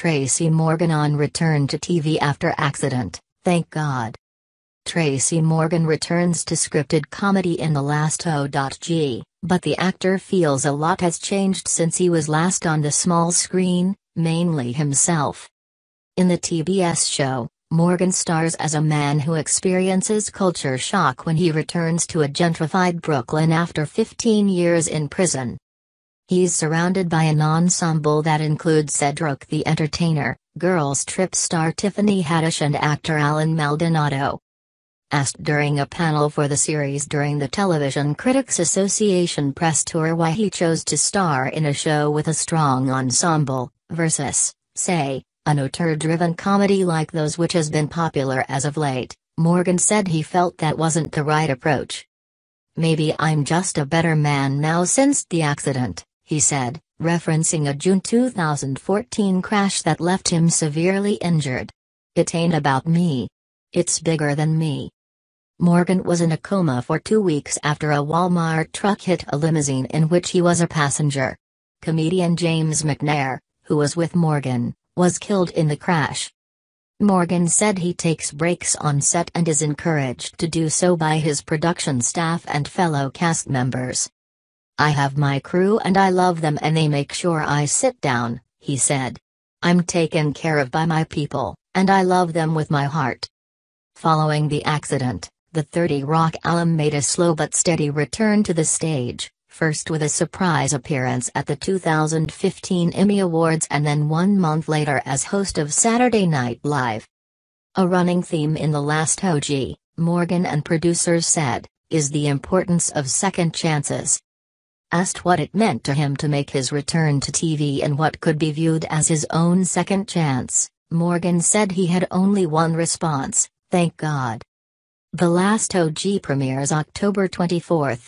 Tracy Morgan on return to TV after accident, thank God. Tracy Morgan returns to scripted comedy in The Last O.G, but the actor feels a lot has changed since he was last on the small screen, mainly himself. In the TBS show, Morgan stars as a man who experiences culture shock when he returns to a gentrified Brooklyn after 15 years in prison. He's surrounded by an ensemble that includes Cedric the Entertainer, Girls Trip star Tiffany Haddish and actor Allen Maldonado. Asked during a panel for the series during the Television Critics Association press tour why he chose to star in a show with a strong ensemble, versus, say, an auteur-driven comedy like those which has been popular as of late, Morgan said he felt that wasn't the right approach. Maybe I'm just a better man now since the accident, he said, referencing a June 2014 crash that left him severely injured. It ain't about me. It's bigger than me. Morgan was in a coma for two weeks after a Walmart truck hit a limousine in which he was a passenger. Comedian James McNair, who was with Morgan, was killed in the crash. Morgan said he takes breaks on set and is encouraged to do so by his production staff and fellow cast members. I have my crew and I love them and they make sure I sit down, he said. I'm taken care of by my people, and I love them with my heart. Following the accident, the 30 Rock alum made a slow but steady return to the stage first with a surprise appearance at the 2015 Emmy Awards and then one month later as host of Saturday Night Live. A running theme in The Last OG, Morgan and producers said, is the importance of second chances. Asked what it meant to him to make his return to TV and what could be viewed as his own second chance, Morgan said he had only one response, thank God. The Last OG premieres October 24.